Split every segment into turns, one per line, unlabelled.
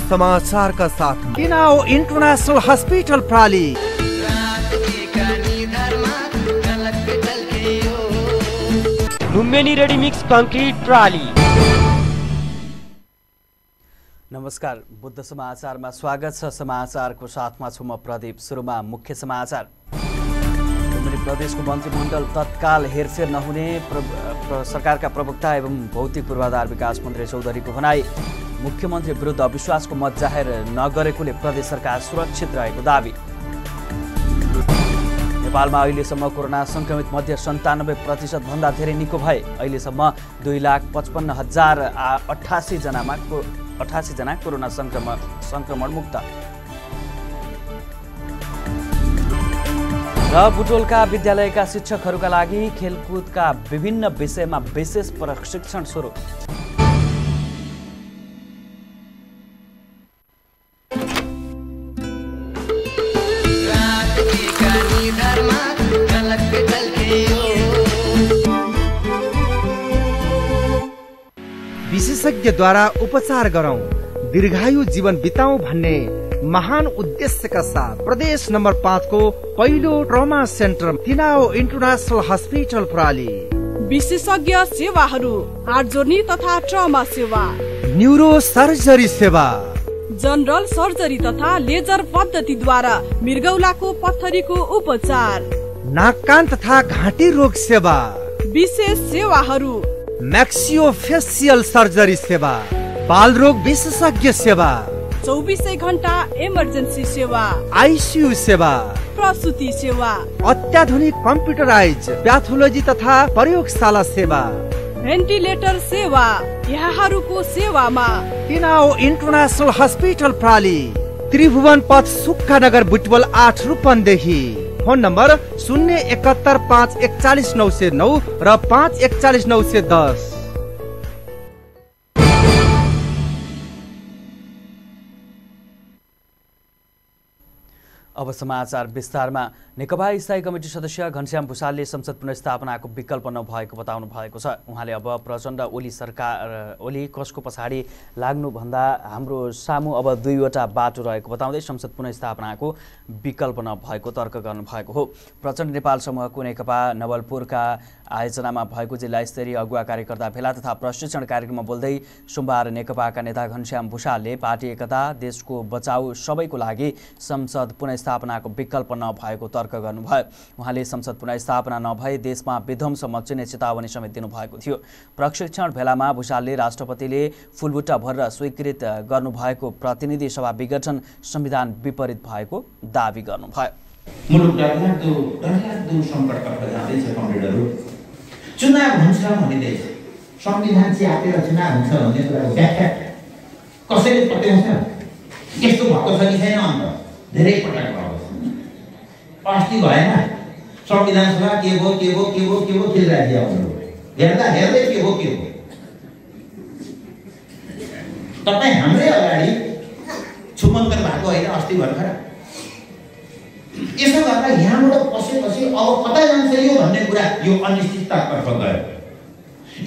समाचारका साथ किनाओ इन्टरनेसनल हस्पिटल प्राली
लुम्बिनी रेडी मिक्स कङ्क्रिट प्राली
नमस्कार बुद्ध समाचारमा स्वागत छ समाचारको साथमा छु म प्रदीप सुरुमा मुख्य समाचार प्रदेशको मन्त्रीमण्डल तत्काल हेरफेर नहुने सरकारका प्रवक्ता एवं भौतिक पूर्वाधार विकास मन्त्री चौधरीको भनाई। मुख्यमन्त्री विरुद्ध अविश्वासको मत जाहेर नगरेकोले प्रदेश सरकार सुरक्षित रहेको दावी। नेपालमा अहिलेसम्म कोरोना सङ्क्रमित मध्ये सन्तानब्बे प्रतिशतभन्दा धेरै निको भए। अहिलेसम्म दुई लाख पचपन्न हजार अठासीजनामा को अठासीजना कोरोना सङ्क्रमण सङ्क्रमण मुक्त र बुटोलका विद्यालयका शिक्षकहरूका लागि खेलकुदका विभिन्न विषयमा विशेष प्रशिक्षण सुरु।
विशेषज्ञद्वारा उपचार गरौँ। दीर्घायु जीवन बिताउ भन्ने महान उद्देश्यका साथ प्रदेश नम्बर पाँचको पहिलो trauma centre Tinau international hospital प्रणाली।
विशेषज्ञ सेवाहरू हार्ट जोर्नी तथा ट्रमा सेवा।
न्युरो सर्जरी सेवा।
जनरल सर्जरी तथा लेजर पद्धतिद्वारा मृगौलाको पत्थरीको उपचार।
नाक कान तथा घाँटी रोग सेवा।
विशेष सेवाहरू।
म्याक्सियो फेसियल सर्जरी सेवा। बाल रोग विशेषज्ञ सेवा।
चौबिसै घन्टा इमर्जेन्सी सेवा
आइसियु सेवा
प्रसुति सेवा
अत्याधुनिक कम्प्युटराइज प्याथोलोजी तथा प्रयोगशाला सेवा।
भेन्टिलेटर सेवा यहाँहरूको सेवामा।
तिनाओ इन्टरनेसनल हस्पिटल प्राली त्रिभुवन पथ सुक्खा नगर बुटबल आठ रूपन्देही। फोन नम्बर शून्य एकहत्तर पाँच एकचालिस नौ सय नौ र पाँच एकचालिस नौ सय दस।
अब समाचार विस्तारमा। नेकपा स्थायी कमिटी सदस्य घनश्याम भूषालले संसद पुनर्स्थापनाको विकल्प नभएको बताउनु भएको छ। उहाँले अब प्रचण्ड ओली सरकार ओली कसको पछाडि लाग्नुभन्दा हाम्रो सामु अब दुईवटा बाटो रहेको बताउँदै संसद पुनर्स्थापनाको विकल्प नभएको तर्क गर्नुभएको हो। प्रचण्ड नेपाल समूहको नेकपा नवलपुरका आयोजनामा भएको जिल्ला स्तरीय अगुवा कार्यकर्ता भेला तथा प्रशिक्षण कार्यक्रममा बोल्दै सोमबार नेकपाका नेता घनश्याम भूषालले पार्टी एकता देशको बचाउ सबैको लागि संसद पुनर्स्थापनाको विकल्प नभएको तर्क गर्नुभयो। उहाँले संसद पुनर्स्थापना नभए देशमा विध्वंस मचिने चेतावनी समेत दिनुभएको थियो। प्रशिक्षण भेलामा भूषालले राष्ट्रपतिले फुलबुट्टा भरेर स्वीकृत गर्नुभएको प्रतिनिधि सभा विघटन संविधान विपरीत भएको दावी गर्नुभयो।
चुनाव हुन्छ भनिँदैछ। संविधान च्यातेर चुनाव हुन्छ भन्ने कुराको व्याख्या कसैले पत्याउँछ? यस्तो भएको छ कि छैन अन्त? धेरै पटक छ अस्ति भएन। संविधान सभा के भयो के भयो के भयो के भयो खेलिरहेको आउनु हेर्दा हेर्दै के हो के हो। तपाईँ हाम्रै अगाडि छुमन्तर भएको होइन अस्ति भर्खर। यसो गर्दा यहाँबाट पसेपछि अब कता जान्छ यो भन्ने कुरा यो अनिश्चिततातर्फ गयो।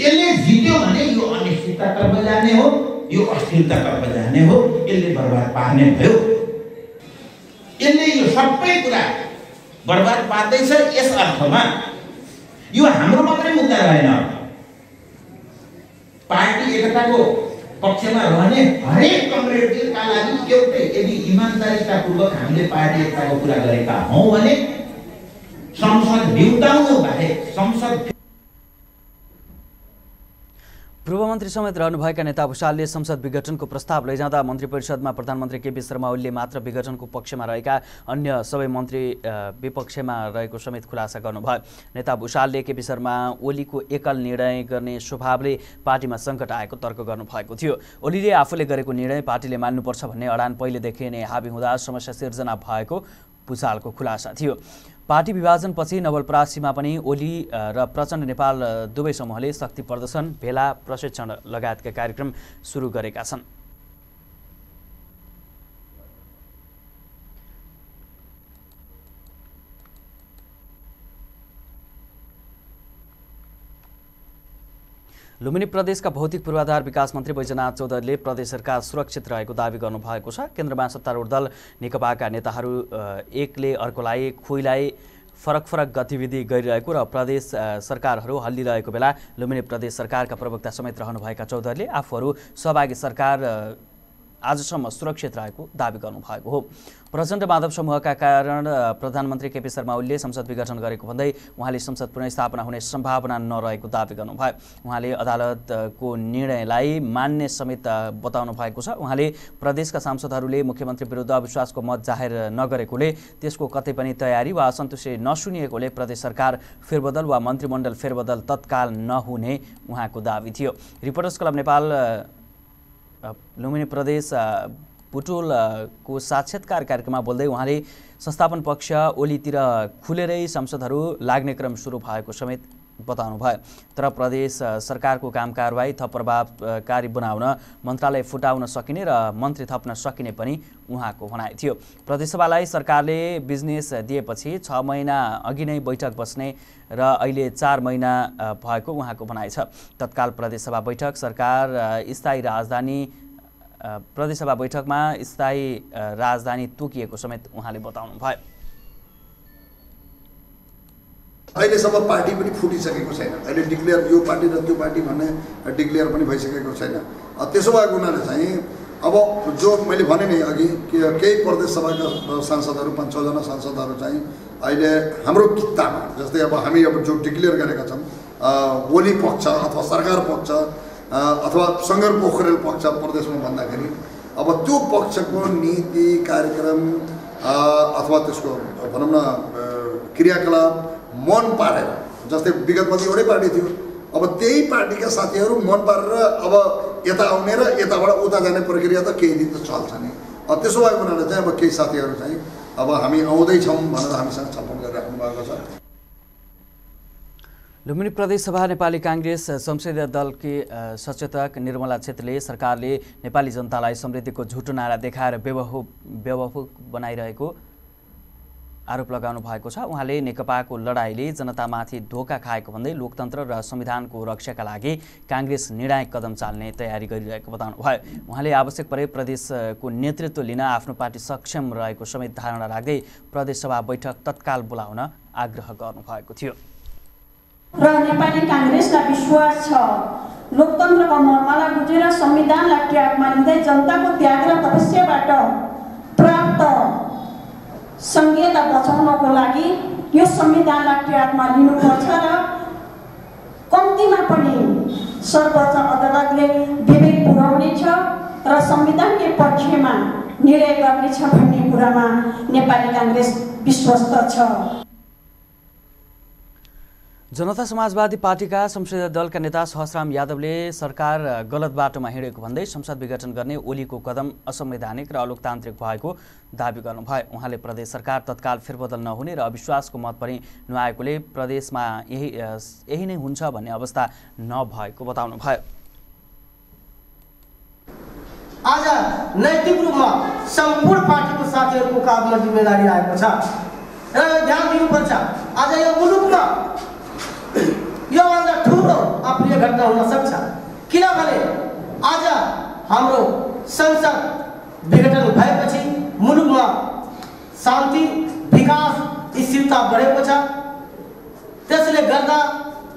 यसले जित्यो भने यो अनिश्चिततातर्फ जाने हो यो अस्थिरतातर्फ जाने हो यसले बर्बाद पार्ने भयो। यसले यो सबै कुरा बर्बाद पार्दैछ यस अर्थमा यो हाम्रो मात्रै मुद्दा रहेन पार्टी एकताको पक्षमा रहने हरेक कमरेडका लागि एउटै यदि इमान्दारितापूर्वक हामीले पार्टी एकताको कुरा गरेका हौँ भने संसद भिउताउनु बाहेक संसद
पूर्व मन्त्री समेत रहनुभएका नेता भूषालले संसद विघटनको प्रस्ताव लैजाँदा मन्त्री परिषदमा प्रधानमन्त्री केपी शर्मा ओलीले मात्र विघटनको पक्षमा रहेका अन्य सबै मन्त्री विपक्षमा रहेको समेत खुलासा गर्नुभयो। नेता भूषालले केपी शर्मा ओलीको एकल निर्णय गर्ने स्वभावले पार्टीमा सङ्कट आएको तर्क गर्नुभएको थियो। ओलीले आफूले गरेको निर्णय पार्टीले मान्नुपर्छ भन्ने अडान पहिलेदेखि नै हाबी हुँदा समस्या सिर्जना भएको भूषालको खुलासा थियो। पार्टी विभाजनपछि नवलपरासीमा पनि ओली र प्रचण्ड नेपाल दुवै समूहले शक्ति प्रदर्शन भेला प्रशिक्षण लगायतका कार्यक्रम सुरु गरेका छन्। लुम्बिनी प्रदेशका भौतिक पूर्वाधार विकास मन्त्री बैजनाथ चौधरीले प्रदेश सरकार सुरक्षित रहेको दावी गर्नुभएको छ। केन्द्रमा सत्तारूढ दल नेकपाका नेताहरू एकले अर्कोलाई खुइलाई फरक फरक गतिविधि गरिरहेको र प्रदेश सरकारहरू हल्लिरहेको बेला लुम्बिनी प्रदेश सरकारका प्रवक्ता समेत रहनुभएका चौधरीले आफूहरू सहभागी सरकार आजसम्म सुरक्षित रहेको दावी गर्नुभएको हो। प्रचण्ड माधव समूहका कारण प्रधानमन्त्री केपी शर्मा ओलीले संसद विघटन गरेको भन्दै उहाँले संसद पुनर्स्थापना हुने सम्भावना नरहेको दावी गर्नुभयो। उहाँले अदालतको निर्णयलाई मान्ने समेत बताउनु भएको छ। उहाँले प्रदेशका सांसदहरूले मुख्यमन्त्री विरुद्ध अविश्वासको मत जाहेर नगरेकोले त्यसको कतै पनि तयारी वा असन्तुष्टि नसुनिएकोले प्रदेश सरकार फेरबदल वा मन्त्रीमण्डल फेरबदल तत्काल नहुने उहाँको दावी थियो। रिपोर्टर्स क्लब नेपाल लुम्बिनी प्रदेश अ, बुटोल अ, को साक्षात्कार कार्यक्रममा बोल्दै उहाँले संस्थापन पक्ष ओलीतिर खुलेरै सांसदहरू लाग्ने क्रम सुरु भएको समेत बताउनु भयो। तर प्रदेश सरकारको काम कारवाही थप प्रभावकारी बनाउन मन्त्रालय फुटाउन सकिने र मन्त्री थप्न सकिने पनि उहाँको भनाइ थियो। प्रदेशसभालाई सरकारले बिजनेस दिएपछि छ महिना अघि नै बैठक बस्ने र अहिले चार महिना भएको उहाँको भनाइ छ। तत्काल प्रदेशसभा बैठक सरकार स्थायी राजधानी प्रदेशसभा बैठकमा स्थायी राजधानी तोकिएको समेत उहाँले बताउनु भयो।
अहिलेसम्म पार्टी पनि फुटिसकेको छैन। अहिले डिक्लेयर यो पार्टी र त्यो पार्टी भन्ने डिक्लेयर पनि भइसकेको छैन। त्यसो भएको हुनाले चाहिँ अब जो मैले भने नि अघि केही प्रदेश सभाका सांसदहरू पाँच छजना सांसदहरू चाहिँ अहिले हाम्रो कित्तामा जस्तै अब हामी अब जो डिक्लेयर गरेका छौँ ओली पक्ष अथवा सरकार पक्ष अथवा सङ्गर पोखरेल पक्ष प्रदेशमा भन्दाखेरि अब त्यो पक्षको नीति कार्यक्रम अथवा त्यसको भनौँ न क्रियाकलाप मन पारेर जस्तै विगतमा त एउटै पार्टी थियो अब त्यही पार्टीका साथीहरू मन पारेर अब यता आउने र यताबाट उता जाने प्रक्रिया त केही दिन त चल्छ नि। त्यसो भएको हुनाले चाहिँ अब केही साथीहरू चाहिँ अब हामी आउँदैछौँ भनेर हामीसँग छलफल गरिराख्नु भएको छ।
लुम्बिनी प्रदेश सभा नेपाली काङ्ग्रेस संसदीय दलकी सचेतक निर्मला छेत्रीले सरकारले नेपाली जनतालाई समृद्धिको झुटो नारा देखाएर बेवहु बेवफुक बनाइरहेको आरोप लगाउनु भएको छ। उहाँले नेकपाको लडाइँले जनतामाथि धोका खाएको भन्दै लोकतन्त्र र संविधानको रक्षाका लागि काङ्ग्रेस निर्णायक कदम चाल्ने तयारी गरिरहेको बताउनु भयो। उहाँले आवश्यक परे प्रदेशको नेतृत्व लिन आफ्नो पार्टी सक्षम रहेको समेत धारणा राख्दै प्रदेशसभा बैठक तत्काल बोलाउन आग्रह गर्नुभएको थियो।
र नेपाली काङ्ग्रेसलाई विश्वास छ। लोकतन्त्रको मर्मलाई बुझेर संविधानलाई ट्र्याकमा लिँदै जनताको त्याग र तपस्याबाट प्राप्त सङ्घीयता बचाउनको लागि यो संविधानलाई ट्र्याकमा लिनुपर्छ र कम्तीमा पनि सर्वोच्च अदालतले विवेक पुर्याउनेछ र संविधानकै पक्षमा निर्णय गर्नेछ भन्ने कुरामा नेपाली काङ्ग्रेस विश्वस्त छ।
जनता समाजवादी पार्टीका संसदीय दलका नेता सहसराम यादवले सरकार गलत बाटोमा हिँडेको भन्दै संसद विघटन गर्ने ओलीको कदम असंवैधानिक र अलोकतान्त्रिक भएको दावी गर्नुभयो। उहाँले प्रदेश सरकार तत्काल फेरबदल नहुने र अविश्वासको मत पनि नआएकोले प्रदेशमा यही यही नै हुन्छ भन्ने अवस्था नभएको बताउनु भयो
आज नैतिक रूपमा सम्पूर्ण पार्टीको साथीहरूको काँधमा जिम्मेदारी आएको छ। र ध्यान दिनुपर्छ आज यो मुलुकमा अप्रिय घटना हुन सक्छ। किनभने आज हाम्रो संसद विघटन भएपछि मुलुकमा शान्ति विकास स्थिरता बढेको छ। त्यसले गर्दा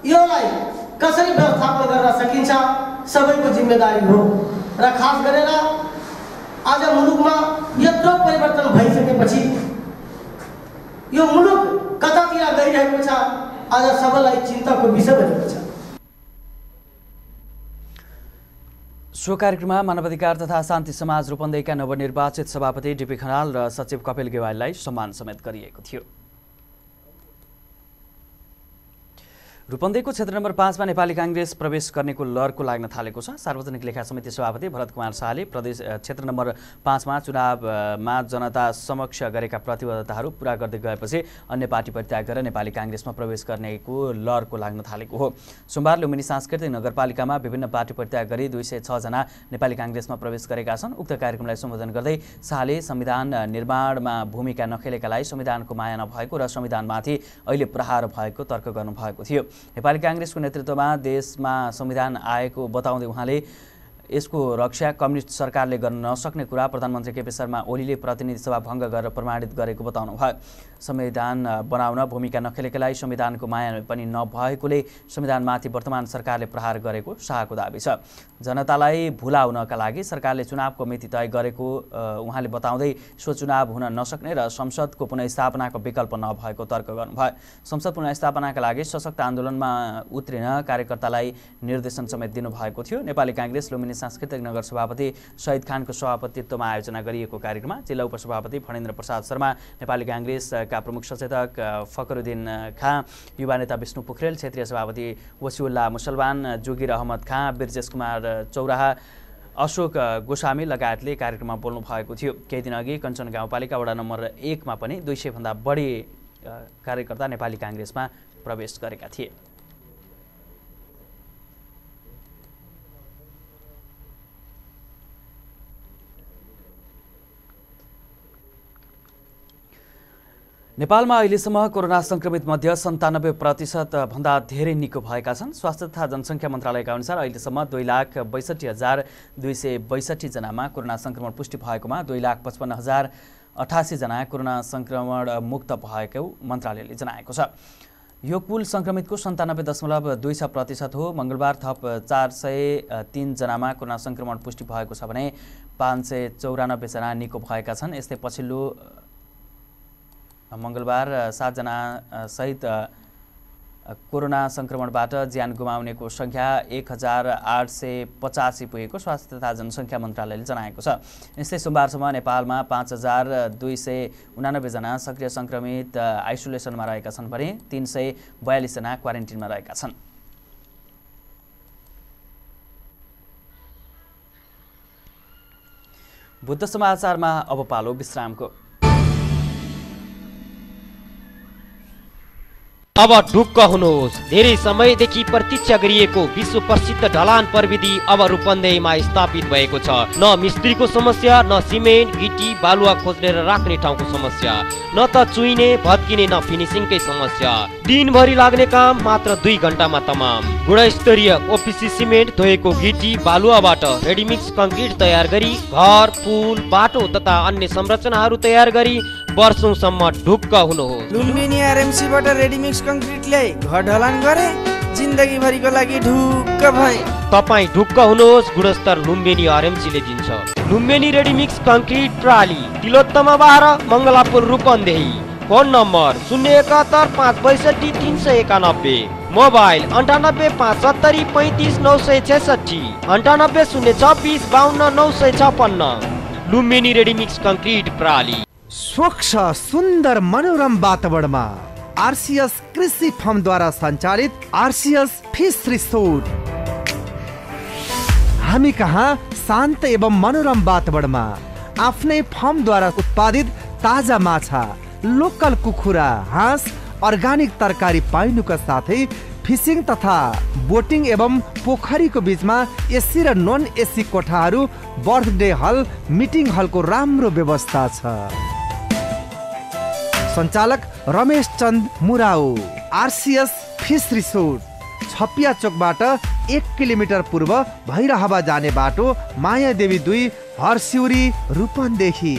योलाई कसरी व्यवस्थापन गर्न सकिन्छ सबैको जिम्मेदारी हो। र खास गरेर आज मुलुकमा यत्रो परिवर्तन भइसकेपछि यो मुलुक कतातिर गइरहेको छ आज सबैलाई चिन्ताको विषय बनेको छ।
सो कार्यक्रममा मानवाधिकार तथा शान्ति समाज रूपन्देहीका नवनिर्वाचित सभापति डिपी खनाल र सचिव कपिल गेवाललाई सम्मान समेत गरिएको थियो। रूपन्देहीको क्षेत्र नम्बर पाँचमा नेपाली काङ्ग्रेस प्रवेश गर्नेको लहरको लाग्न थालेको छ। सार्वजनिक लेखा समिति सभापति भरत कुमार शाहले प्रदेश क्षेत्र नम्बर पाँचमा चुनावमा जनता समक्ष गरेका प्रतिबद्धताहरू पुरा गर्दै गएपछि अन्य पार्टी परित्याग गरेर नेपाली काङ्ग्रेसमा प्रवेश गर्नेको लहरको लाग्न थालेको हो। सोमबार लुम्बिनी सांस्कृतिक नगरपालिकामा विभिन्न पार्टी परित्याग गरी दुई सय छजना नेपाली काङ्ग्रेसमा प्रवेश गरेका छन्। उक्त कार्यक्रमलाई सम्बोधन गर्दै शाहले संविधान निर्माणमा भूमिका नखेलेकालाई संविधानको माया नभएको र संविधानमाथि अहिले प्रहार भएको तर्क गर्नुभएको थियो। नेपाली काङ्ग्रेसको नेतृत्वमा देशमा संविधान आएको बताउँदै उहाँले यसको रक्षा कम्युनिस्ट सरकारले गर्न नसक्ने कुरा प्रधानमन्त्री केपी शर्मा ओलीले प्रतिनिधि सभा भङ्ग गरेर प्रमाणित गरेको बताउनु भयो। संविधान बनाउन भूमिका नखेलेकालाई संविधानको माया पनि नभएकोले संविधानमाथि वर्तमान सरकारले प्रहार गरेको शाहको दावी छ। जनतालाई भुलाउनका लागि सरकारले चुनावको मिति तय गरेको उहाँले बताउँदै सो चुनाव हुन नसक्ने र संसदको पुनस्थापनाको विकल्प नभएको तर्क गर्नुभयो संसद पुनस्थापनाका लागि सशक्त आन्दोलनमा उत्रिन कार्यकर्तालाई निर्देशन समेत दिनुभएको थियो। नेपाली काङ्ग्रेस लुम्बिनी सांस्कृतिक नगर सभापति शहीद खानको सभापतित्वमा आयोजना गरिएको कार्यक्रममा जिल्ला उपसभापति फणेन्द्र प्रसाद शर्मा नेपाली काङ्ग्रेसका प्रमुख सचेतक फकरुद्दिन खाँ युवा नेता विष्णु पोखरेल क्षेत्रीय सभापति वसिउल्ला मुसलमान जोगिर अहमद खाँ बिरजेश कुमार चौराहा अशोक गोस्वामी लगायतले कार्यक्रममा बोल्नु भएको थियो। केही दिन अघि कञ्चन गाउँपालिका वडा नम्बर एकमा पनि दुई सयभन्दा बढी कार्यकर्ता नेपाली काङ्ग्रेसमा प्रवेश गरेका थिए। नेपालमा अहिलेसम्म कोरोना सङ्क्रमित मध्ये सन्तानब्बे प्रतिशत भन्दा धेरै निको भएका छन्। स्वास्थ्य तथा जनसङ्ख्या मन्त्रालयका अनुसार अहिलेसम्म दुई लाख बैसठी हजार दुई सय बैसठीजनामा कोरोना सङ्क्रमण पुष्टि भएकोमा दुई लाख पचपन्न हजार अठासीजना कोरोना सङ्क्रमण मुक्त भएको मन्त्रालयले जनाएको छ। यो कुल सङ्क्रमितको सन्तानब्बे दशमलव दुई छ प्रतिशत हो। मङ्गलबार थप चार सय तिनजनामा कोरोना सङ्क्रमण पुष्टि भएको छ भने पाँच सय चौरानब्बेजना निको भएका छन्। यस्तै पछिल्लो मङ्गलबार सातजना सहित कोरोना सङ्क्रमणबाट ज्यान गुमाउनेको सङ्ख्या एक हजार आठ सय पचासी पुगेको। स्वास्थ्य तथा जनसङ्ख्या मन्त्रालयले जनाएको छ। यस्तै सोमबारसम्म नेपालमा पाँच हजार दुई सय उनानब्बेजना सक्रिय सङ्क्रमित आइसोलेसनमा रहेका छन् भने तिन सय बयालिसजना क्वारेन्टिनमा रहेका छन्। बुद्ध समाचारमा अब पालो विश्रामको।
अब ढुक्क हुनुहोस्। धेरै समयदेखि प्रतीक्षा गरिएको विश्व प्रसिद्ध ढलान प्रविधि अब रूपन्देहीमा स्थापित भएको छ। न मिस्त्रीको समस्या न सिमेन्ट गिटी बालुवा खोजेर राख्ने ठाउँको समस्या न त चुइने भत्किने न फिनिसिङकै समस्या। दिनभरि लाग्ने काम मात्र दुई घन्टामा तमाम। गुणस्तरीय ओपिसी सिमेन्ट धोएको गिटी बालुवाबाट रेडिमिक्स कङ्क्रिट तयार गरी घर पुल बाटो तथा अन्य संरचनाहरू तयार गरी वर्षौसम्म ढुक्क हुनुहोस्।
लुम्बिनी आरएमसीबाट रेडिमिक्स कङ्क्रिट ल्याए घर ढलान गरे जिन्दगीभरिको लागि ढुक्क भए।
तपाईँ ढुक्क हुनुहोस् गुणस्तर लुम्बिनी आरएमसीले दिन्छ। लुम्बिनी रेडिमिक्स कङ्क्रिट प्राली तिलोत्तमा बाह्र मङ्गलापुर रूपन्देही। फोन नम्बर शून्य एकात्तर पाँच बैसठी तिन सय एकानब्बे। मोबाइल अन्ठानब्बे पाँच सत्तरी पैँतिस नौ सय छेसठी अन्ठानब्बे शून्य छब्बिस बाहन्न नौ सय छपन्न लुम्बिनी रेडिमिक्स कङ्क्रिट प्राली
स्वच्छ सुन्दर मनोरम वातावरणमा आरसिएस कृषि फर्मद्वारा सञ्चालित आरसिएस फिस रिसोर्ट। हामी कहाँ शान्त एवं मनोरम वातावरणमा आफ्नै फर्मद्वारा उत्पादित ताजा माछा लोकल कुखुरा हाँस अर्ग्यानिक तरकारी पाइनुका साथै फिसिङ तथा बोटिङ एवं पोखरीको बिचमा एसी र नन एसी कोठाहरू बर्थडे हल मिटिङ हलको राम्रो व्यवस्था छ। सञ्चालक Ramesh Chand Murau RCS fish resort Chhapiya चोकबाट एक किलोमिटर पूर्व भैरहवा जाने बाटो माया देवी दुई हरसिउरी रूपन्देही।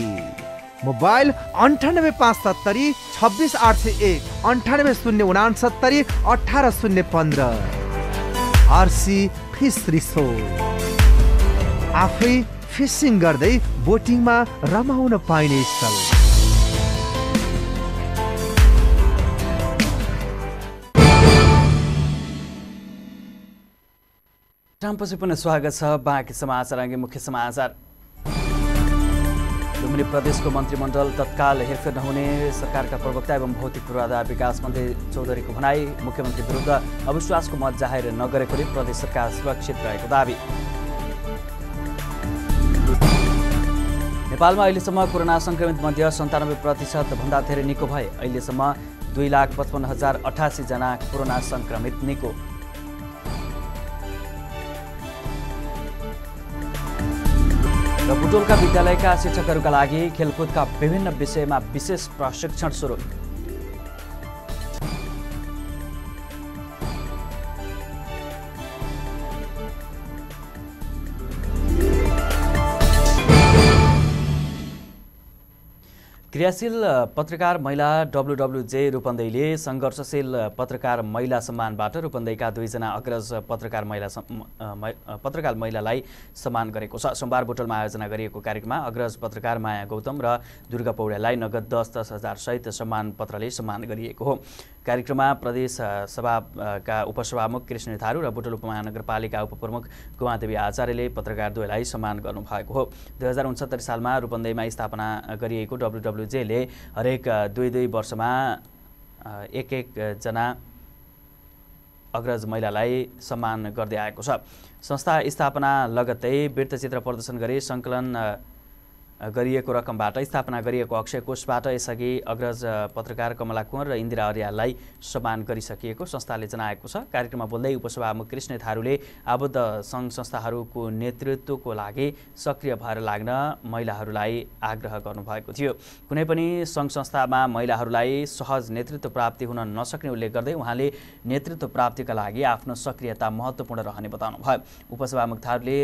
मोबाइल अन्ठानब्बे पाँच सत्तरी छब्बिस आठ सय एक अन्ठानब्बे शून्य उनासत्तरी अठार शून्य पन्ध्र। आरसी फिस रिसोर्ट आफै फिसिङ गर्दै बोटिङमा रमाउन पाइने स्थल।
पछि पुनः स्वागत छ। बाँकी समाचार अघि मुख्य समाचार। लुम्बिनी प्रदेशको मन्त्रीमण्डल तत्काल हेरफेर नहुने सरकारका प्रवक्ता एवं भौतिक पूर्वाधार विकास मन्त्री चौधरीको भनाई मुख्यमन्त्री विरुद्ध अविश्वासको मत जाहेर नगरेकोले प्रदेश सरकार सुरक्षित रहेको दावी। नेपालमा अहिलेसम्म कोरोना सङ्क्रमित मध्ये सन्तानब्बे प्रतिशत भन्दा धेरै निको भए। अहिलेसम्म दुई लाख पचपन्न हजार अठासीजना कोरोना सङ्क्रमित निको। र बुटोलका विद्यालयका शिक्षकहरूका लागि खेलकुदका विभिन्न विषयमा विशेष प्रशिक्षण सुरु। क्रियाशील पत्रकार महिला डब्लुडब्लुजे रूपन्देहीले सङ्घर्षशील पत्रकार महिला सम्मानबाट रूपन्देहीका दुईजना अग्रज पत्रकार महिला पत्रकार महिलालाई सम्मान गरेको छ। सोमबार बोटलमा आयोजना गरिएको कार्यक्रममा अग्रज पत्रकार माया गौतम र दुर्गा पौड्याललाई नगद दस दस हजार सहित सम्मान पत्रले सम्मान गरिएको हो। कार्यक्रममा प्रदेश सभाका उपसभामुख कृष्ण थारू र बुटोल उपमहानगरपालिका उपप्रमुख कुमादेवी आचार्यले पत्रकार द्वयलाई सम्मान गर्नुभएको हो। दुई हजार उनसत्तरी सालमा रूपन्देहीमा स्थापना गरिएको डब्लुडब्लुजेले हरेक दुई दुई वर्षमा एक एकजना अग्रज महिलालाई सम्मान गर्दै आएको छ। संस्था स्थापना लगत्तै वृत्तचित्र प्रदर्शन गरी सङ्कलन गरिएको रकमबाट स्थापना गरिएको अक्षय कोषबाट यसअघि अग्रज पत्रकार कमला कुँवर र इन्दिरा अर्याललाई सम्मान गरिसकिएको संस्थाले जनाएको छ। कार्यक्रममा बोल्दै उपसभामुख कृष्ण थारूले आबद्ध सङ्घ संस्थाहरूको नेतृत्वको लागि सक्रिय भएर लाग्न महिलाहरूलाई आग्रह गर्नुभएको थियो। कुनै पनि सङ्घ संस्थामा महिलाहरूलाई सहज नेतृत्व प्राप्ति हुन नसक्ने उल्लेख गर्दै उहाँले नेतृत्व प्राप्तिका लागि आफ्नो सक्रियता महत्त्वपूर्ण रहने बताउनु भयो उपसभामुख थारूले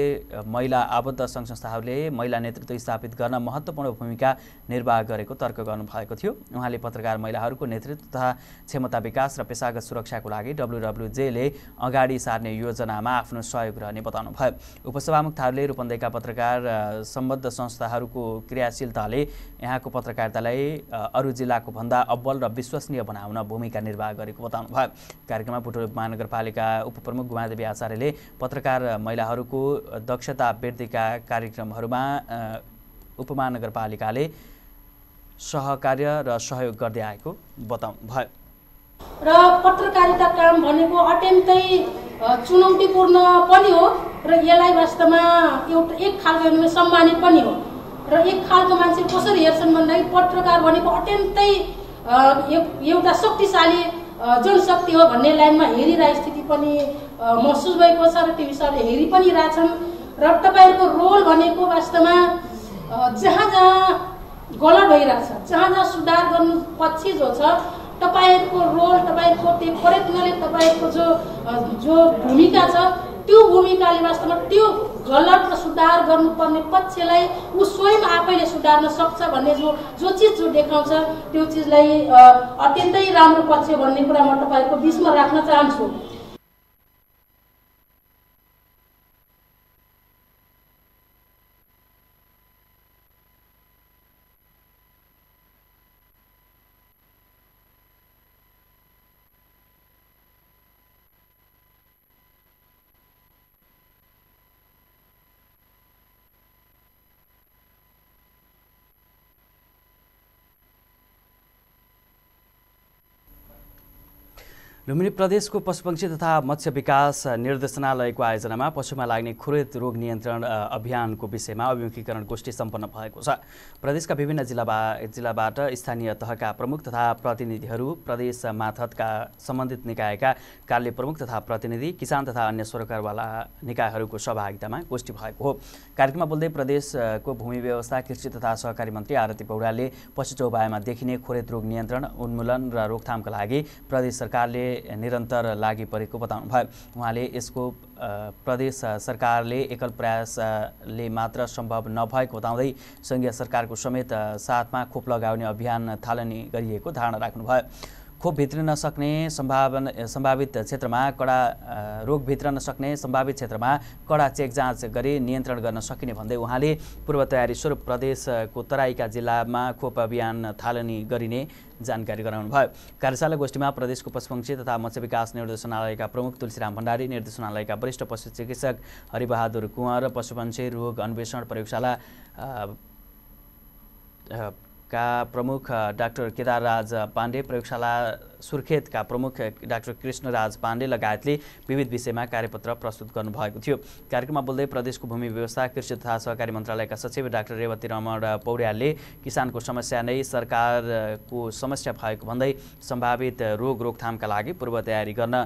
महिला आबद्ध सङ्घ संस्थाहरूले महिला नेतृत्व स्थापित महत्त्वपूर्ण भूमिका निर्वाह गरेको तर्क गर्नुभएको थियो। उहाँले पत्रकार महिलाहरूको नेतृत्व तथा क्षमता विकास र पेसागत सुरक्षाको लागि डब्लुडब्लुजेले अगाडि सार्ने योजनामा आफ्नो सहयोग रहने बताउनु भयो उपसभामुख थारूले रूपन्देहीका पत्रकार सम्बद्ध संस्थाहरूको क्रियाशीलताले यहाँको पत्रकारितालाई अरू जिल्लाको भन्दा अब्बल र विश्वसनीय बनाउन भूमिका निर्वाह गरेको बताउनु भयो कार्यक्रममा बुटोल महानगरपालिका उपप्रमुख गुमादेवी आचार्यले पत्रकार महिलाहरूको दक्षता वृद्धिका कार्यक्रमहरूमा उपमहानगरपालिकाले सहकार्य र सहयोग गर्दै आएको बताउनु भयो।
र पत्रकारिता काम भनेको अत्यन्तै चुनौतीपूर्ण पनि हो र यसलाई वास्तवमा एउटा एक खालको सम्मानित पनि हो। र एक खालको मान्छे कसरी हेर्छन् भन्दाखेरि पत्रकार भनेको अत्यन्तै एउटा शक्तिशाली जनशक्ति हो भन्ने लाइनमा हेरिरहेको स्थिति पनि महसुस भएको छ र टिभी सरले हेरि पनि रहेछन्। र तपाईँहरूको रोल भनेको वास्तवमा जहाँ जहाँ गलत भइरहेछ जहाँ जहाँ सुधार गर्नु पछि जो छ तपाईँहरूको रोल तपाईँहरूको त्यो प्रयत्नले तपाईँहरूको जो जो भूमिका छ त्यो भूमिकाले वास्तवमा त्यो गलत र सुधार गर्नुपर्ने पक्षलाई ऊ स्वयं आफैले सुधार्न सक्छ भन्ने जो जो चिज जो देखाउँछ त्यो चिजलाई अत्यन्तै राम्रो पक्ष भन्ने कुरा म तपाईँहरूको बिचमा राख्न चाहन्छु।
लुम्बिनी प्रदेशको पशुपक्षी तथा मत्स्य विकास निर्देशनालयको आयोजनामा पशुमा लाग्ने खुरेत रोग नियन्त्रण अभियानको विषयमा अभिमुखीकरण गोष्ठी सम्पन्न भएको छ। प्रदेशका विभिन्न जिल्लाबा जिल्लाबाट स्थानीय तहका प्रमुख तथा प्रतिनिधिहरू प्रदेश माथतका सम्बन्धित निकायका कार्य प्रमुख तथा प्रतिनिधि किसान तथा अन्य सरकारवाला निकायहरूको सहभागितामा गोष्ठी भएको हो। कार्यक्रममा बोल्दै प्रदेशको भूमि व्यवस्था कृषि तथा सहकारी मन्त्री आरती पौड्यालले पशु चौपायामा देखिने खोरेत रोग नियन्त्रण उन्मूलन र रोकथामका लागि प्रदेश सरकारले निरन्तर लागि परेको बताउनु भयो। उहाँले यसको प्रदेश सरकारले एकल प्रयासले मात्र सम्भव नभएको बताउँदै सङ्घीय सरकारको समेत साथमा खोप लगाउने अभियान थालनी गरिएको धारणा राख्नुभयो खोप भित्रिन सक्ने सम्भावना सम्भावित क्षेत्रमा कडा रोग भित्रन सक्ने सम्भावित क्षेत्रमा कडा चेक जाँच गरी नियन्त्रण गर्न सकिने भन्दै उहाँले पूर्व तयारी स्वरूप प्रदेशको तराईका जिल्लामा खोप अभियान थालनी गरिने जानकारी गराउनु भयो। कार्यशाला गोष्ठीमा प्रदेशको पशुपक्षी तथा मत्स्य विकास निर्देशनालयका प्रमुख तुलसीराम भण्डारी निर्देशनालयका वरिष्ठ पशु चिकित्सक हरिबहादुर कुँवर पशुपन्छी रोग अन्वेषण प्रयोगशाला का प्रमुख डाक्टर केदारराज पाण्डे प्रयोगशाला सुर्खेतका प्रमुख डाक्टर कृष्णराज पाण्डे लगायतले विविध विषयमा कार्यपत्र प्रस्तुत गर्नुभएको थियो। कार्यक्रममा बोल्दै प्रदेशको भूमि व्यवस्था कृषि तथा सहकारी मन्त्रालयका सचिव डाक्टर रेवती रमण पौड्यालले किसानको समस्या नै सरकारको समस्या भएको भन्दै सम्भावित रोग रोकथामका लागि पूर्व तयारी गर्न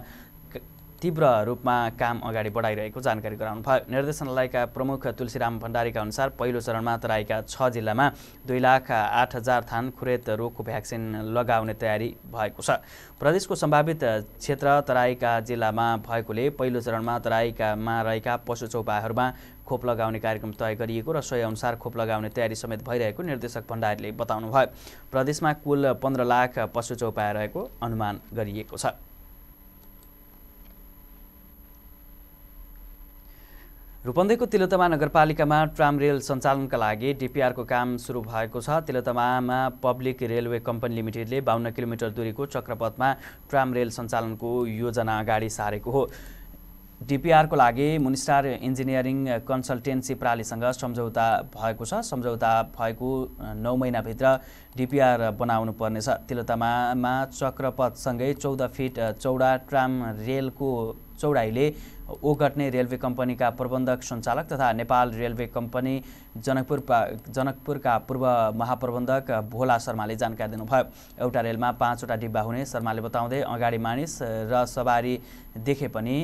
तीव्र रूपमा काम अगाडि बढाइरहेको जानकारी गराउनु भयो। निर्देशनालयका प्रमुख तुलसीराम भण्डारीका अनुसार पहिलो चरणमा तराईका छ जिल्लामा दुई लाख आठ हजार थान खुरेत रोगको भ्याक्सिन लगाउने तयारी भएको छ। प्रदेशको सम्भावित क्षेत्र तराईका जिल्लामा भएकोले पहिलो चरणमा तराईकामा रहेका पशु चौपाहरूमा खोप लगाउने कार्यक्रम तय गरिएको र सोही अनुसार खोप लगाउने तयारी समेत भइरहेको निर्देशक भण्डारीले बताउनुभयो। प्रदेशमा कुल पन्ध्र लाख पशु चौपाया रहेको अनुमान गरिएको छ। रूपन्देहीको तिलोतमा नगरपालिकामा ट्राम रेल सञ्चालनका लागि डिपिआरको काम सुरु भएको छ। तिलोतमामा पब्लिक रेलवे कम्पनी लिमिटेडले बाहन्न किलोमिटर दूरीको चक्रपथमा ट्राम रेल सञ्चालनको योजना अगाडि सारेको हो। डिपिआरको लागि मुनिस्टार इन्जिनियरिङ कन्सल्टेन्सी प्रालीसँग सम्झौता भएको छ। सम्झौता भएको नौ महिनाभित्र डिपिआर बनाउनु पर्नेछ तिलोतमामा चक्रपथसँगै चौध फिट चौडा ट्राम रेलको चौडाइले ओगट्ने रेलवे कम्पनीका प्रबन्धक सञ्चालक तथा नेपाल रेलवे कम्पनी जनकपुर जनकपुरका पूर्व महाप्रबन्धक भोला शर्माले जानकारी दिनुभयो। एउटा रेलमा पाँचवटा डिब्बा हुने शर्माले बताउँदै अगाडि मानिस र सवारी देखे पनि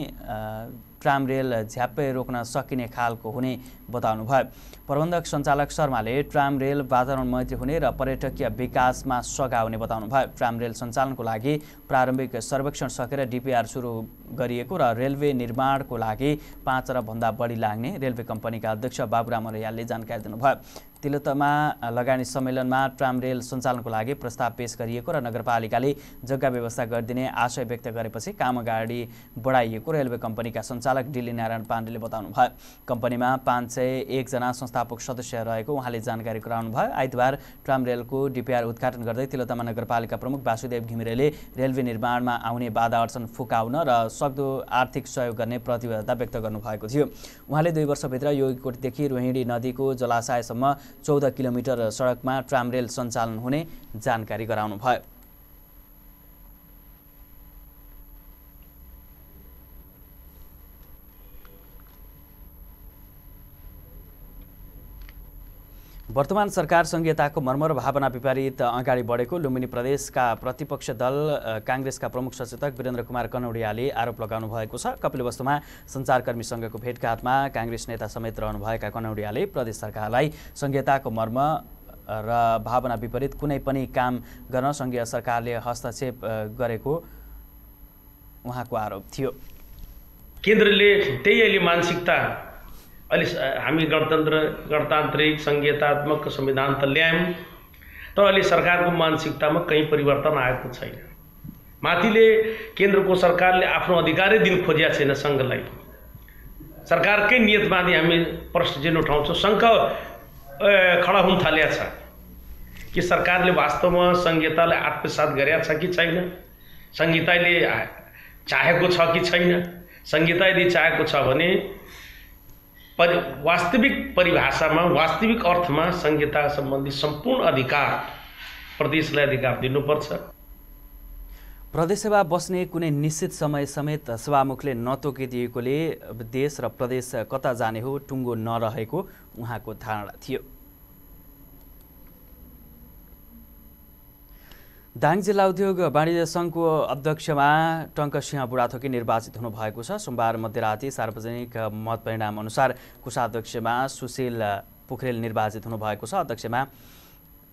ट्राम रेल झ्याप्पै रोक्न सकिने खालको हुने बताउनु भयो। प्रबन्धक सञ्चालक शर्माले ट्राम रेल वातावरण मैत्री हुने र पर्यटकीय विकासमा सघाउने बताउनु भयो। ट्राम रेल सञ्चालनको लागि प्रारम्भिक सर्वेक्षण सकेर डिपिआर सुरु गरिएको र रेलवे निर्माणको लागि पाँच भन्दा बढी लाग्ने रेलवे कम्पनीका अध्यक्ष बाबुराम रयालले जानकारी दिनुभयो। तिलोत्तमा लगानी सम्मेलनमा ट्राम रेल सञ्चालनको लागि प्रस्ताव पेश गरिएको र नगरपालिकाले जग्गा व्यवस्था गरिदिने आशय व्यक्त गरेपछि काम अगाडि बढाइएको रेलवे कम्पनीका सञ्चालक डिली नारायण पाण्डेले बताउनु भयो कम्पनीमा पाँच सय एकजना संस्थापक सदस्य रहेको उहाँले जानकारी गराउनु भयो। आइतबार ट्राम रेलको डिपिआर उद्घाटन गर्दै तिलोत्तमा नगरपालिका प्रमुख वासुदेव घिमिरेले रेलवे निर्माणमा आउने बाधा अडचन फुकाउन र सक्दो आर्थिक सहयोग गर्ने प्रतिबद्धता व्यक्त गर्नुभएको थियो। उहाँले दुई वर्षभित्र योगीकोटदेखि रोहिणी नदीको जलाशयसम्म चौध किलोमिटर सडकमा ट्राम रेल सञ्चालन हुने जानकारी गराउनुभयो। वर्तमान सरकार सङ्घीयताको मर्मर भावना विपरीत अगाडि बढेको लुम्बिनी प्रदेशका प्रतिपक्ष दल काङ्ग्रेसका प्रमुख सचेतक वीरेन्द्र कुमार कनौडियाले आरोप लगाउनु भएको छ। कपिलवस्तुमा सञ्चारकर्मीसँगको भेटघाटमा काङ्ग्रेस नेता समेत रहनुभएका कनौडियाले प्रदेश सरकारलाई सङ्घीयताको मर्म र भावना विपरीत कुनै पनि काम गर्न सङ्घीय सरकारले हस्तक्षेप गरेको उहाँको आरोप थियो।
केन्द्रले त्यही अहिले मानसिकता अहिले हामी गणतन्त्र गणतान्त्रिक सङ्घीयतात्मक संविधान त ल्यायौँ तर अहिले सरकारको मानसिकतामा कहीँ परिवर्तन आएको छैन माथिले केन्द्रको सरकारले आफ्नो अधिकारै दिन खोजिया छैन सङ्घलाई सरकारकै नियतमाथि हामी प्रश्न चिन्ह उठाउँछौँ शङ्ख खडा हुन थालिया छ कि सरकारले वास्तवमा सङ्घीयतालाई आत्मसात गरेका छ कि छैन सङ्घीयताले चाहेको छ कि छैन सङ्घीयता यदि चाहेको छ भने परि वास्तविक परिभाषामा वास्तविक अर्थमा संहिता सम्बन्धी सम्पूर्ण अधिकार प्रदेशलाई अधिकार दिनुपर्छ।
प्रदेशसभा बस्ने कुनै निश्चित समय समेत सभामुखले नतोकिदिएकोले देश र प्रदेश कता जाने हो टुङ्गो नरहेको उहाँको धारणा थियो। दाङ जिल्ला उद्योग वाणिज्य सङ्घको अध्यक्षमा टङ्कसिंह बुढाथोकी निर्वाचित हुनुभएको छ। सोमबार मध्यराति सार्वजनिक मत परिणाम अनुसार कोषाध्यक्षमा सुशील पोखरेल निर्वाचित हुनुभएको छ। अध्यक्षमा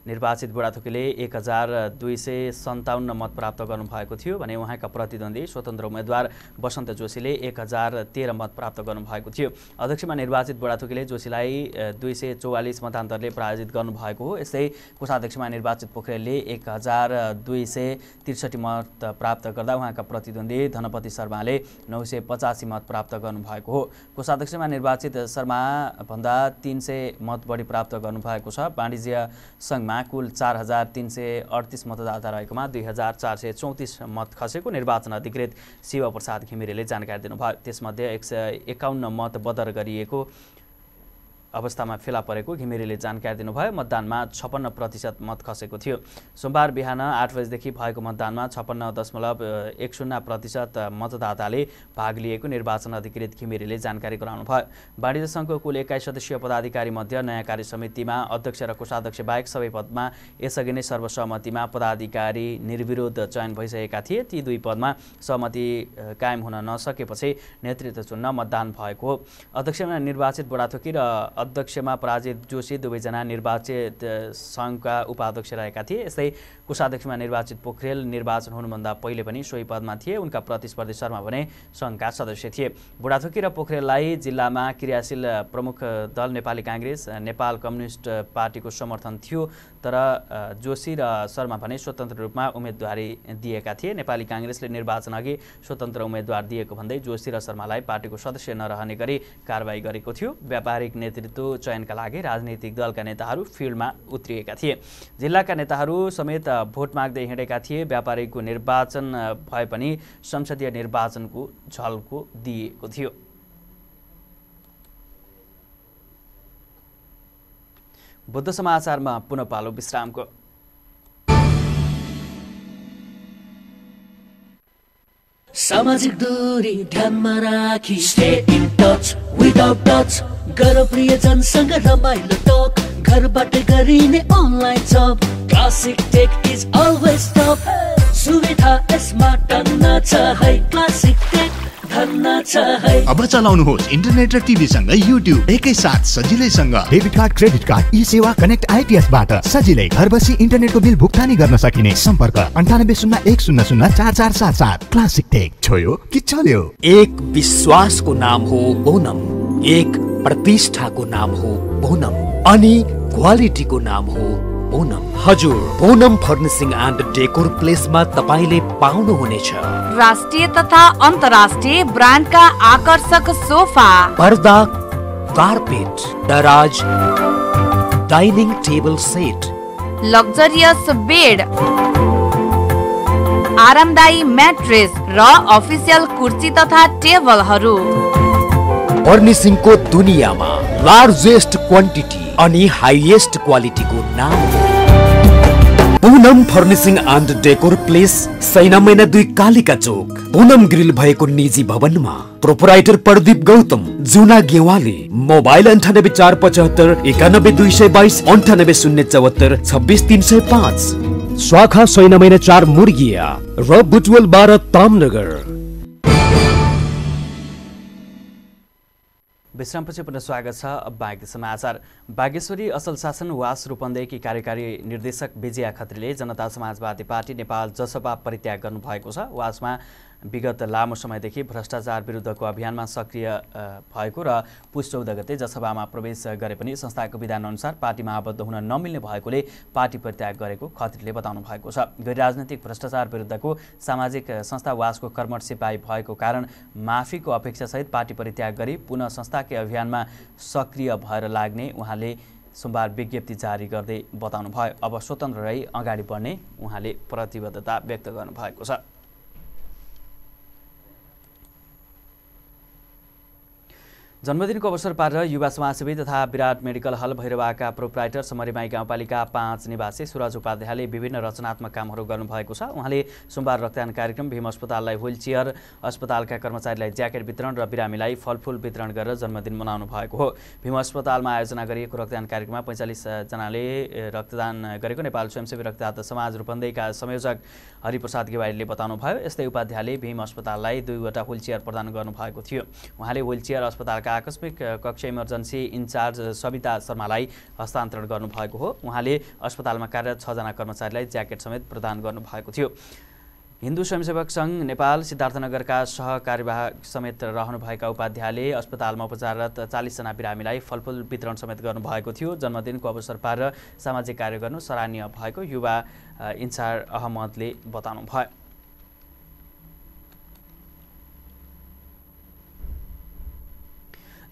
निर्वाचित बुढाथोकीले एक हजार दुई सय सन्ताउन्न मत प्राप्त गर्नुभएको थियो भने उहाँका प्रतिद्वन्दी स्वतन्त्र उम्मेद्वार बसन्त जोशीले एक हजार तेह्र मत प्राप्त गर्नुभएको थियो। अध्यक्षमा निर्वाचित बुढाथोकीले जोशीलाई दुई सय चौवालिस मतान्तरले पराजित गर्नुभएको हो। यस्तै कोषाध्यक्षमा निर्वाचित पोखरेलले एक हजार दुई सय त्रिसठी मत प्राप्त गर्दा उहाँका प्रतिद्वन्दी धनपति शर्माले नौ सय पचासी मत प्राप्त गर्नुभएको हो। कोषाध्यक्षमा निर्वाचित शर्माभन्दा तिन सय मत बढी प्राप्त गर्नुभएको छ। वाणिज्य सङ्घमा कुल चार हजार तिन सय अडतिस मतदाता रहेकोमा दुई हजार चार सय चौतिस मत खसेको निर्वाचन अधिकृत शिवप्रसाद घिमिरेले जानकारी दिनुभयो। त्यसमध्ये एक सय एकाउन्न मत बदर गरिएको अवस्थामा फेला परेको घिमिरेले जानकारी दिनुभयो। मतदानमा छप्पन्न प्रतिशत मत खसेको थियो। सोमबार बिहान आठ बजेदेखि भएको मतदानमा छप्पन्न दशमलव एक शून्य प्रतिशत मतदाताले भाग लिएको निर्वाचन अधिकृत घिमिरेले जानकारी गराउनु भयो वाणिज्य सङ्घको कुल एक्काइस सदस्यीय पदाधिकारी मध्ये नयाँ कार्य समितिमा अध्यक्ष र कोषाध्यक्ष बाहेक सबै पदमा यसअघि नै सर्वसहमतिमा पदाधिकारी निर्विरोध चयन भइसकेका थिए। ती दुई पदमा सहमति कायम हुन नसकेपछि नेतृत्व चुन्न मतदान भएको अध्यक्षमा निर्वाचित बुढाथोकी र अध्यक्षमा पराजित जोशी दुवैजना निर्वाचित सङ्घका उपाध्यक्ष रहेका थिए। यस्तै कोषाध्यक्षमा निर्वाचित पोखरेल निर्वाचन हुनुभन्दा पहिले पनि सोही पदमा थिए। उनका प्रतिस्पर्धी शर्मा भने सङ्घका सदस्य थिए। बुढाथोकी र पोखरेललाई जिल्लामा क्रियाशील प्रमुख दल नेपाली काङ्ग्रेस नेपाल कम्युनिस्ट पार्टीको समर्थन थियो। तर जोशी र शर्मा भने स्वतन्त्र रूपमा उम्मेदवारी दिएका थिए। नेपाली काङ्ग्रेसले निर्वाचन अघि स्वतन्त्र उम्मेद्वार दिएको भन्दै जोशी र शर्मालाई पार्टीको सदस्य नरहने गरी कारवाही गरेको थियो। व्यापारिक नेतृत्व चयनका लागि राजनीतिक दलका नेताहरू फिल्डमा उत्रिएका थिए। जिल्लाका नेताहरू समेत भोट माग्दै हिँडेका थिए। व्यापारीको निर्वाचन भए पनि संसदीय निर्वाचनको झल्को दिएको थियो। बुद्ध समाचारमा पुनः पालो विश्रामको।
सामाजिक दूरी ध्यानमा राखी stay in touch without touch गर प्रियजनसँग रमाइलो टक। घरबाट गरिने online job. Classic tech is always top सुविधा यसमा टन्न छ है। क्लासिक टेक
अब चलाउनुहोस् इन्टरनेट र टिभीसँग युट्युब एकैसाथ सजिलैसँग। Debit card credit card e सेवा कनेक्ट आइपिएसबाट सजिलै घर बसी इन्टरनेटको बिल भुक्तानी गर्न सकिने। सम्पर्क अन्ठानब्बे शून्य एक शून्य शून्य चार चार सात सात। क्लासिक टेक छोयो कि चल्यो?
एक विश्वासको नाम हो ओनम। एक प्रतिष्ठाको नाम हो ओनम अनि क्वालिटीको नाम हो ओनम हजुर ओनम फर्निसिङ एन्ड डेकोर प्लेसमा तपाईँले पाउनुहुनेछ।
राष्ट्रिय तथा अन्तर्राष्ट्रिय ब्रान्डका आकर्षक सोफा।
पर्दा कार्पेट दराज dining table set.
Luxurious bed. आरामदायी म्याट्रेस र अफिसियल कुर्सी तथा टेबलहरू।
फर्निसिङको दुनियाँमा लार्जेस्ट क्वान्टिटी अनि हाइएस्ट क्वालिटीको नाम Poonam furnishing and decor place Saina महिना दुई कालिका चोक। पूनम ग्रिल भएको निजी भवनमा प्रोपराइटर प्रदीप गौतम जुना गेवाली मोबाइल अन्ठानब्बे चार पचहत्तर एकानब्बे दुई सय बाइस अन्ठानब्बे शून्य चौहत्तर छब्बिस तिन सय पाँच। शाखा सैना महिना चार मुर्गिया र बुटवल बाह्र तामनगर।
विश्रामपछि पुनः स्वागत छ समाचार। बागेश्वरी असल शासन वास रूपन्देकी कार्यकारी निर्देशक विजया खत्रीले जनता समाजवादी पार्टी नेपाल जसपा परित्याग गर्नुभएको छ। वासमा विगत लामो समयदेखि भ्रष्टाचार विरुद्धको अभियानमा सक्रिय भएको र पुस चौध गते जसपामा प्रवेश गरे पनि संस्थाको विधानअनुसार पार्टीमा आबद्ध हुन नमिल्ने भएकोले पार्टी परित्याग गरेको खत्रीले बताउनु भएको छ। गैर राजनैतिक भ्रष्टाचार विरुद्धको सामाजिक संस्था वासको कर्मठ सिपाही भएको कारण माफीको अपेक्षासहित पार्टी परित्याग गरी पुनः संस्थाकै अभियानमा सक्रिय भएर लाग्ने उहाँले सोमबार विज्ञप्ति जारी गर्दै बताउनु भयो अब स्वतन्त्र रही अगाडि बढ्ने उहाँले प्रतिबद्धता व्यक्त गर्नुभएको छ। जन्मदिनको अवसर पारेर युवा समाजसेवी तथा विराट मेडिकल हल भैरवाका प्रोप्राइटर समरिमाई गाउँपालिका पाँच निवासी सुरज उपाध्यायले विभिन्न रचनात्मक कामहरू गर्नुभएको छ। उहाँले सोमबार रक्तदान कार्यक्रम भीम अस्पताललाई व्हिल चेयर अस्पतालका कर्मचारीलाई ज्याकेट वितरण र बिरामीलाई फलफुल वितरण गरेर जन्मदिन मनाउनु भएको हो। भीम अस्पतालमा आयोजना गरिएको रक्तदान कार्यक्रममा पैँचालिसजनाले रक्तदान गरेको नेपाल स्वयंसेवी रक्तदाता समाज रूपन्देहीका संयोजक हरिप्रसाद गेवारीले बताउनु भयो यस्तै उपाध्यायले भीम अस्पताललाई दुईवटा व्हिल चेयर प्रदान गर्नुभएको थियो। उहाँले व्हिल चेयर अस्पतालका आकस्मिक कक्ष इमर्जेन्सी इन्चार्ज सविता शर्मालाई हस्तान्तरण गर्नुभएको हो। उहाँले अस्पतालमा कार्यरत छजना कर्मचारीलाई ज्याकेट समेत प्रदान गर्नुभएको थियो। हिन्दू स्वयंसेवक सङ्घ नेपाल सिद्धार्थनगरका सहकार्यवाहक समेत रहनुभएका उपाध्यायले अस्पतालमा उपचाररत चालिसजना बिरामीलाई फलफुल वितरण समेत गर्नुभएको थियो। जन्मदिनको अवसर पारेर सामाजिक कार्य गर्नु सराहनीय भएको युवा अ, इन्चार्ज अहमदले बताउनु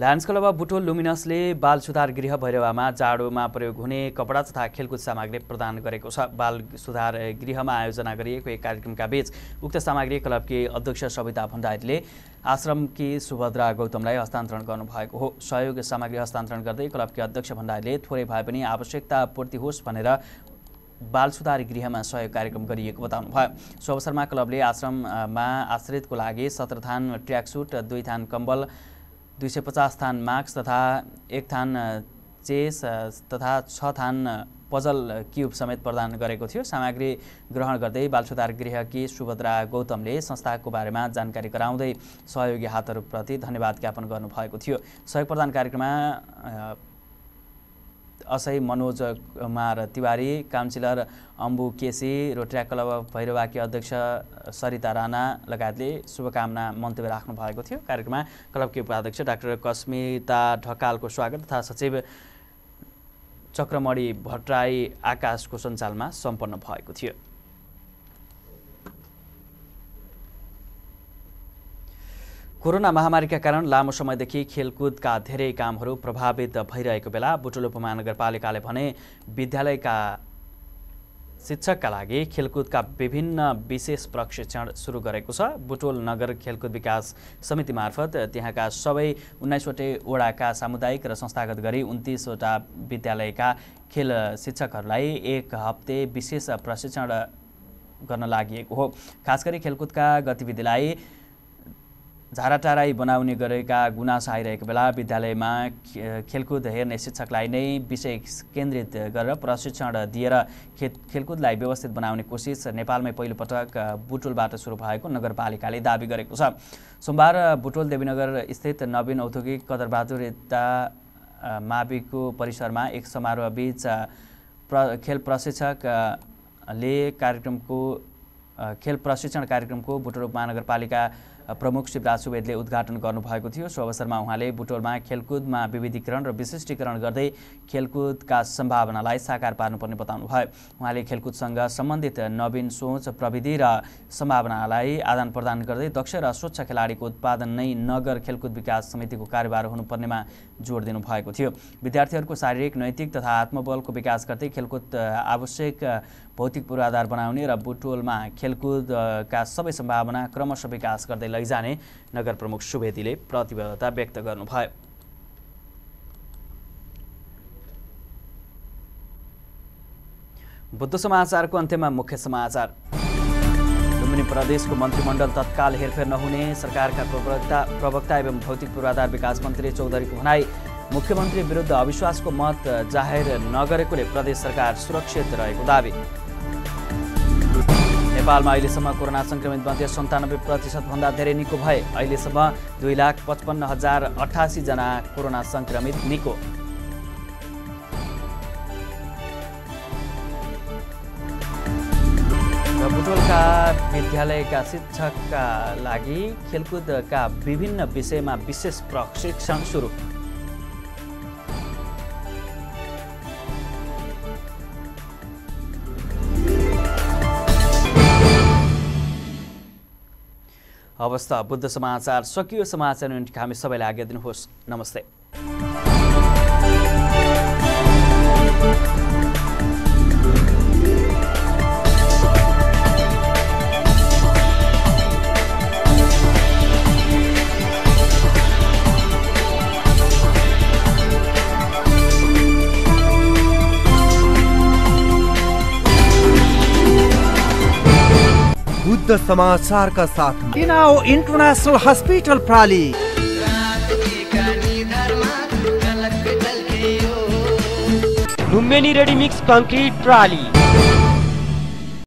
लायन्स क्लब अफ बुटोल लुमिनसले बाल सुधार गृह भैरवामा जाडोमा प्रयोग हुने कपडा तथा खेलकुद सामग्री प्रदान गरेको छ। बाल सुधार गृहमा आयोजना गरिएको एक कार्यक्रमका बीच उक्त सामग्री क्लबकी अध्यक्ष सविता भण्डारीले आश्रमकी सुभद्रा गौतमलाई हस्तान्तरण गर्नुभएको हो। सहयोग सामग्री हस्तान्तरण गर्दै क्लबकी अध्यक्ष भण्डारीले थोरै भए पनि आवश्यकता पूर्ति होस् भनेर बाल सुधार गृहमा सहयोग कार्यक्रम गरिएको बताउनु भयो सो अवसरमा क्लबले आश्रममा आश्रितको लागि सत्र थान ट्र्याकसुट दुई थान कम्बल दुई सय पचास थान मास्क तथा एक थान चेस तथा छ थान पजल क्युब समेत प्रदान गरेको थियो। सामग्री ग्रहण गर्दै बाल सुधार गृहकी सुभद्रा गौतमले संस्थाको बारेमा जानकारी गराउँदै सहयोगी हातहरूप्रति धन्यवाद ज्ञापन गर्नुभएको थियो। सहयोग प्रदान कार्यक्रममा असै Manoj Kumar Tiwari councillor Ambu KC rotary club भैरवाकी अध्यक्ष सरिता राणा लगायतले शुभकामना मन्तव्य राख्नु भएको थियो। कार्यक्रममा क्लबकी उपाध्यक्ष डाक्टर कस्मिता ढकालको स्वागत तथा सचिव चक्रमणि भट्टराई आकाशको सञ्चालनमा सम्पन्न भएको थियो। कोरोना महामारीका कारण लामो समयदेखि खेलकुदका धेरै कामहरू प्रभावित भइरहेको बेला बुटुल उपमहानगरपालिकाले भने विद्यालयका शिक्षकका लागि खेलकुदका विभिन्न विशेष प्रशिक्षण सुरु गरेको छ। बुटोल नगर खेलकुद विकास समिति मार्फत त्यहाँका सबै उन्नाइसवटै वडाका सामुदायिक र संस्थागत गरी उन्तिसवटा विद्यालयका खेल शिक्षकहरूलाई एक हप्ते विशेष प्रशिक्षण गर्न लागि हो। खास गरी खेलकुदका गतिविधिलाई झाराटाराई बनाउने गरेका गुनासो आइरहेको बेला विद्यालयमा खेलकुद हेर्ने शिक्षकलाई नै विषय केन्द्रित गरेर प्रशिक्षण दिएर खे खेलकुदलाई व्यवस्थित बनाउने कोसिस नेपालमै पहिलोपटक बुटुलबाट सुरु भएको नगरपालिकाले दावी गरेको छ। सोमबार बुटोल देवीनगर स्थित नवीन औद्योगिक कदरबहादुर माविको परिसरमा एक समारोहबीच प्र खेल प्रशिक्षकले कार्यक्रमको खेल प्रशिक्षण कार्यक्रमको बुटोल महानगरपालिका प्रमुख शिवराज सुवेदले उद्घाटन गर्नुभएको थियो। सो अवसरमा उहाँले बुटोलमा खेलकुदमा विविधीकरण र विशिष्टीकरण गर्दै खेलकुदका सम्भावनालाई साकार पार्नुपर्ने बताउनु भयो उहाँले खेलकुदसँग सम्बन्धित नवीन सोच प्रविधि र सम्भावनालाई आदान प्रदान गर्दै दक्ष र स्वच्छ खेलाडीको उत्पादन नै नगर खेलकुद विकास समितिको कार्यभार हुनुपर्नेमा जोड दिनुभएको थियो। विद्यार्थीहरूको शारीरिक नैतिक तथा आत्मबलको विकास गर्दै खेलकुद आवश्यक भौतिक पूर्वाधार बनाउने र बुटोलमा खेलकुदका सबै सम्भावना क्रमशः विकास गर्दै लैजाने नगर प्रमुख सुवेदीले प्रतिबद्धता व्यक्त गर्नुभयो। बुद्ध समाचारको अन्त्यमा मुख्य समाचार। लुम्बिनी प्रदेशको मन्त्रीमण्डल तत्काल हेरफेर नहुने सरकारका प्रवक्ता प्रवक्ता एवं भौतिक पूर्वाधार विकास मन्त्री चौधरीको भनाई। मुख्यमन्त्री विरुद्ध अविश्वासको मत जाहेर नगरेकोले प्रदेश सरकार सुरक्षित रहेको दावी। नेपालमा अहिलेसम्म कोरोना सङ्क्रमित मध्ये सन्तानब्बे प्रतिशतभन्दा धेरै निको भए। अहिलेसम्म दुई लाख पचपन्न हजार अठासीजना कोरोना सङ्क्रमित निको। बुटोलका विद्यालयका शिक्षकका लागि खेलकुदका विभिन्न विषयमा विशेष प्रशिक्षण सुरु। अवस्था बुद्ध समाचार सकियो समाचार युनिट हामी सबैलाई आज्ञा दिनुहोस्। नमस्ते।
बुद्ध समाचारका साथ किनाओ इन्टरनेसनल हस्पिटल प्राली
लुम्बिनी रेडी मिक्स कङ्क्रिट प्राली